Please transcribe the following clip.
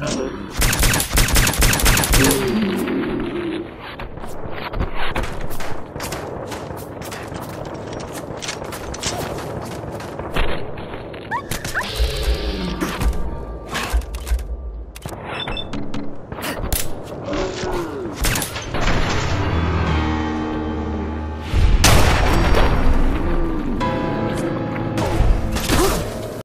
Uh-oh.